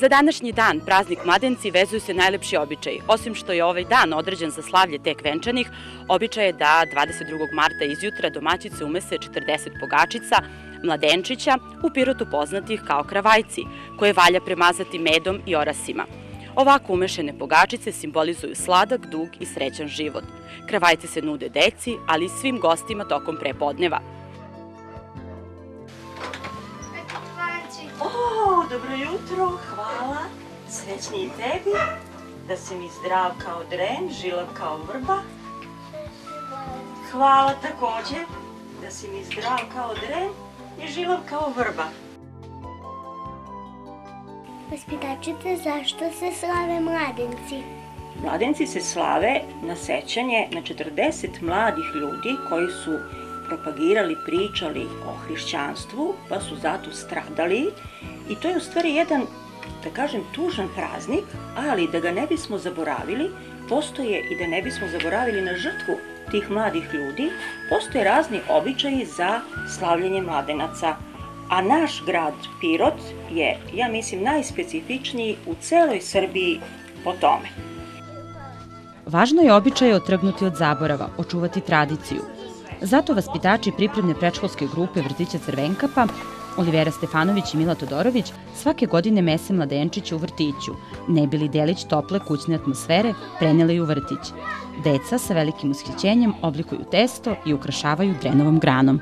Za današnji dan, praznik mladenci, vezuju se najlepši običaj. Osim što je ovaj dan određen za slavlje tek venčanih, običaj je da 22. marta izjutra domaćice umese 40 pogačica, mladenčića, u Pirotu poznatih kao kravajci, koje valja premazati medom i orasima. Ovako umešene pogačice simbolizuju sladak, dug i srećan život. Kravajci se nude deci, ali i svim gostima tokom prepodneva. Jutro, hvala. Srećni i tebi. Da si mi zdrav kao dren, žilav kao vrba. Hvala takođe. Da si mi zdrav kao dren i žilav kao vrba. Vaspitačice, zašto se slave mladenci? Mladenci se slave na sećanje na 40 mladih ljudi koji su propagirali, pričali o hrišćanstvu, pa su zato stradali i to je u stvari jedan, da kažem, tužan praznik, ali da ga ne bismo zaboravili, postoje i da ne bismo zaboravili na žrtvu tih mladih ljudi, postoje razni običaji za slavljenje mladenaca. A naš grad Pirot je, ja mislim, najspecifičniji u celoj Srbiji po tome. Važno je običaj otrgnuti od zaborava, očuvati tradiciju. Zato vaspitači pripremne predškolske grupe Vrtića Crvenkapa, Olivera Stefanović i Mila Todorović, svake godine mese mladenčiće u vrtiću, ne bili delić tople kućne atmosfere preneli u vrtić. Deca sa velikim ushićenjem oblikuju testo i ukrašavaju drenovom granom.